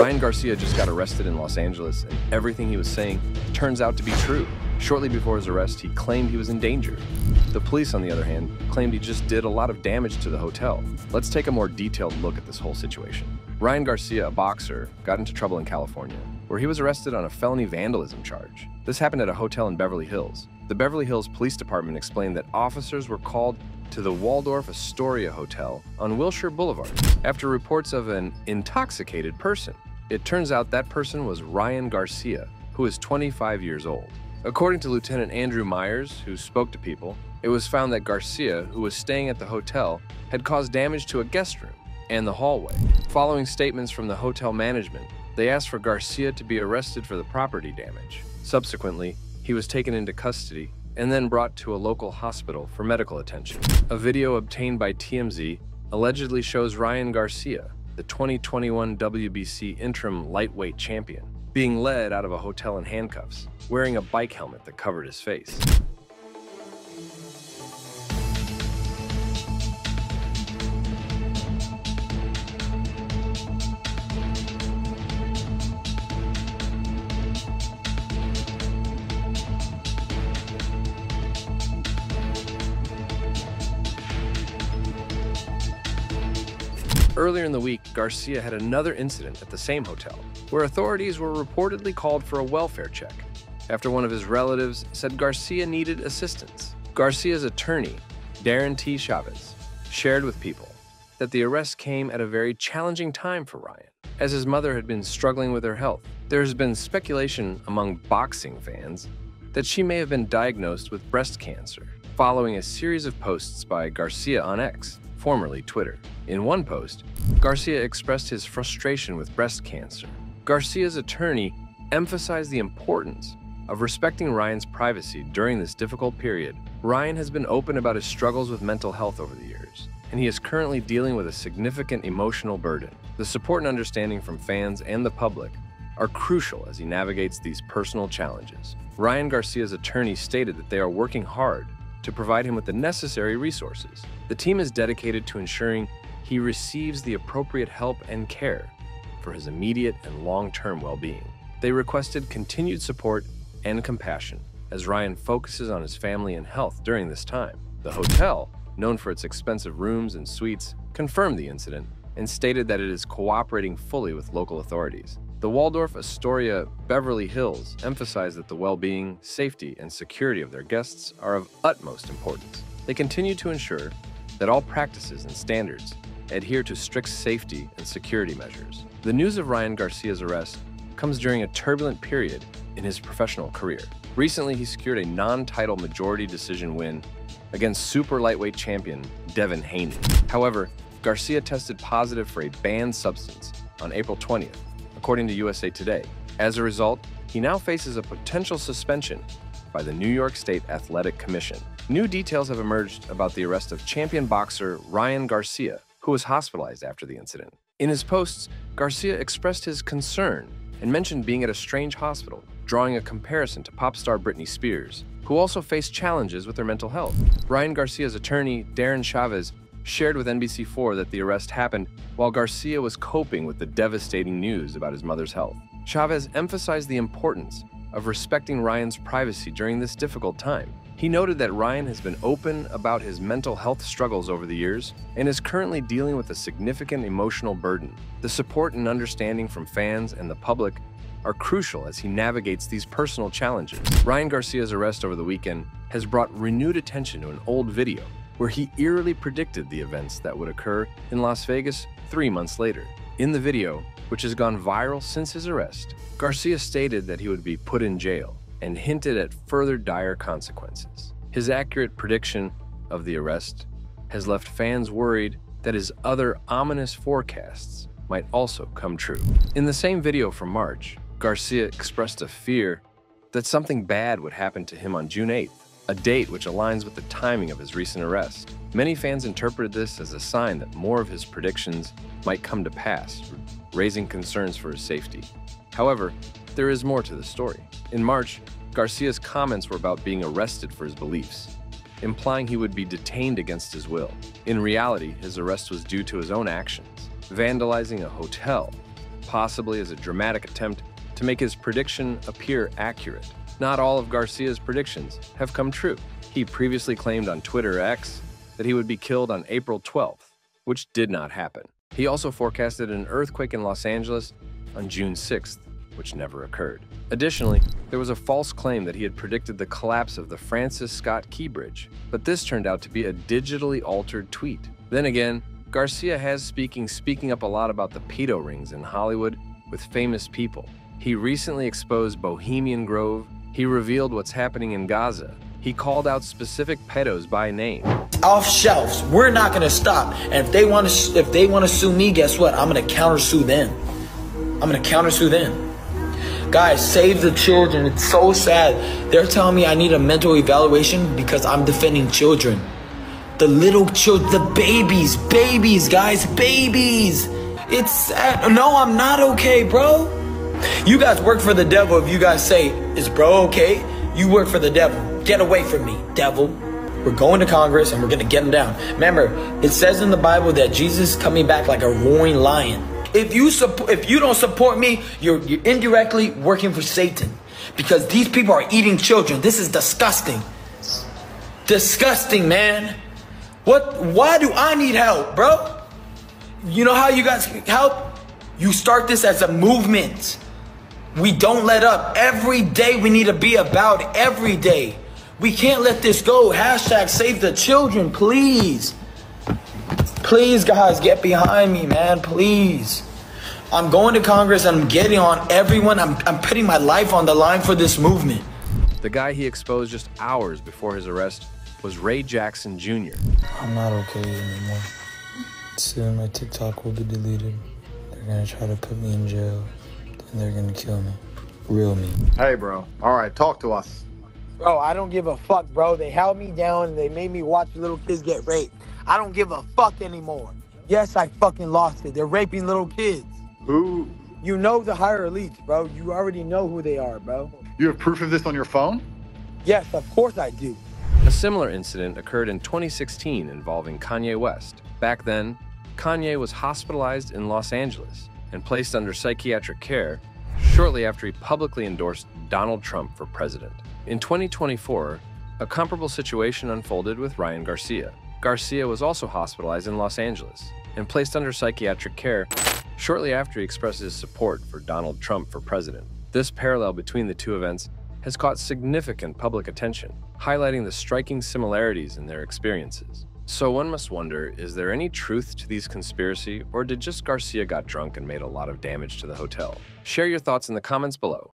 Ryan Garcia just got arrested in Los Angeles, and everything he was saying turns out to be true. Shortly before his arrest, he claimed he was in danger. The police, on the other hand, claimed he just did a lot of damage to the hotel. Let's take a more detailed look at this whole situation. Ryan Garcia, a boxer, got into trouble in California, where he was arrested on a felony vandalism charge. This happened at a hotel in Beverly Hills. The Beverly Hills Police Department explained that officers were called to the Waldorf Astoria Hotel on Wilshire Boulevard after reports of an intoxicated person. It turns out that person was Ryan Garcia, who is 25 years old. According to Lieutenant Andrew Myers, who spoke to people, it was found that Garcia, who was staying at the hotel, had caused damage to a guest room and the hallway. Following statements from the hotel management, they asked for Garcia to be arrested for the property damage. Subsequently, he was taken into custody and then brought to a local hospital for medical attention. A video obtained by TMZ allegedly shows Ryan Garcia, the 2021 WBC interim lightweight champion, being led out of a hotel in handcuffs, wearing a bike helmet that covered his face. Earlier in the week, Garcia had another incident at the same hotel, where authorities were reportedly called for a welfare check after one of his relatives said Garcia needed assistance. Garcia's attorney, Darren T. Chavez, shared with people that the arrest came at a very challenging time for Ryan, as his mother had been struggling with her health. There has been speculation among boxing fans that she may have been diagnosed with breast cancer following a series of posts by Garcia on X, formerly Twitter. In one post, Garcia expressed his frustration with breast cancer. Garcia's attorney emphasized the importance of respecting Ryan's privacy during this difficult period. Ryan has been open about his struggles with mental health over the years, and he is currently dealing with a significant emotional burden. The support and understanding from fans and the public are crucial as he navigates these personal challenges. Ryan Garcia's attorney stated that they are working hard to provide him with the necessary resources. The team is dedicated to ensuring he receives the appropriate help and care for his immediate and long term well being. They requested continued support and compassion as Ryan focuses on his family and health during this time. The hotel, known for its expensive rooms and suites, confirmed the incident and stated that it is cooperating fully with local authorities. The Waldorf Astoria Beverly Hills emphasize that the well being, safety, and security of their guests are of utmost importance. They continue to ensure that all practices and standards adhere to strict safety and security measures. The news of Ryan Garcia's arrest comes during a turbulent period in his professional career. Recently, he secured a non title majority decision win against super lightweight champion Devin Haney. However, Garcia tested positive for a banned substance on April 20th, according to USA Today. As a result, he now faces a potential suspension by the New York State Athletic Commission. New details have emerged about the arrest of champion boxer Ryan Garcia, who was hospitalized after the incident. In his posts, Garcia expressed his concern and mentioned being at a strange hospital, drawing a comparison to pop star Britney Spears, who also faced challenges with her mental health. Ryan Garcia's attorney, Darren Chavez, shared with NBC4 that the arrest happened while Garcia was coping with the devastating news about his mother's health. Chavez emphasized the importance of respecting Ryan's privacy during this difficult time. He noted that Ryan has been open about his mental health struggles over the years and is currently dealing with a significant emotional burden. The support and understanding from fans and the public are crucial as he navigates these personal challenges. Ryan Garcia's arrest over the weekend has brought renewed attention to an old video where he eerily predicted the events that would occur in Las Vegas three months later. In the video, which has gone viral since his arrest, Garcia stated that he would be put in jail and hinted at further dire consequences. His accurate prediction of the arrest has left fans worried that his other ominous forecasts might also come true. In the same video from March, Garcia expressed a fear that something bad would happen to him on June 8th, a date which aligns with the timing of his recent arrest. Many fans interpreted this as a sign that more of his predictions might come to pass, raising concerns for his safety. However, there is more to the story. In March, Garcia's comments were about being arrested for his beliefs, implying he would be detained against his will. In reality, his arrest was due to his own actions, vandalizing a hotel, possibly as a dramatic attempt to make his prediction appear accurate. Not all of Garcia's predictions have come true. He previously claimed on Twitter X that he would be killed on April 12th, which did not happen. He also forecasted an earthquake in Los Angeles on June 6th, which never occurred. Additionally, there was a false claim that he had predicted the collapse of the Francis Scott Key Bridge, but this turned out to be a digitally altered tweet. Then again, Garcia has speaking speaking up a lot about the pedo rings in Hollywood with famous people. He recently exposed Bohemian Grove, he revealed what's happening in Gaza, he called out specific pedos by name. Off shelves, we're not gonna stop. And if they want to, if they want to sue me, guess what? I'm gonna countersue them. I'm gonna countersue them. Guys, save the children. It's so sad. They're telling me I need a mental evaluation because I'm defending children. The little children, the babies, babies, guys, babies. It's sad. No, I'm not okay, bro. You guys work for the devil if you guys say, is bro okay? You work for the devil. Get away from me, devil. We're going to Congress and we're going to get him down. Remember, it says in the Bible that Jesus is coming back like a roaring lion. If you support, if you don't support me, you're, you're indirectly working for Satan, because these people are eating children. This is disgusting. Disgusting, man. What? Why do I need help, bro? You know how you guys help? You start this as a movement. We don't let up. Every day we need to be about every day. We can't let this go. Hashtag save the children, please. Please, guys, get behind me, man. Please. I'm going to Congress I'm getting on everyone. I'm, I'm putting my life on the line for this movement. The guy he exposed just hours before his arrest was Ray Jackson Jr. I'm not okay anymore. Soon my TikTok will be deleted. They're gonna try to put me in jail and they're gonna kill me. Real me. Hey, bro. All right, talk to us. Bro, I don't give a fuck, bro. They held me down and they made me watch little kids get raped. I don't give a fuck anymore. Yes, I fucking lost it. They're raping little kids. Who? You know the higher elites, bro. You already know who they are, bro. You have proof of this on your phone? Yes, of course I do. A similar incident occurred in 2016 involving Kanye West. Back then, Kanye was hospitalized in Los Angeles and placed under psychiatric care shortly after he publicly endorsed Donald Trump for president. In 2024, a comparable situation unfolded with Ryan Garcia. Garcia was also hospitalized in Los Angeles and placed under psychiatric care shortly after he expressed his support for Donald Trump for president. This parallel between the two events has caught significant public attention, highlighting the striking similarities in their experiences. So one must wonder, is there any truth to these conspiracy, or did just Garcia got drunk and made a lot of damage to the hotel? Share your thoughts in the comments below.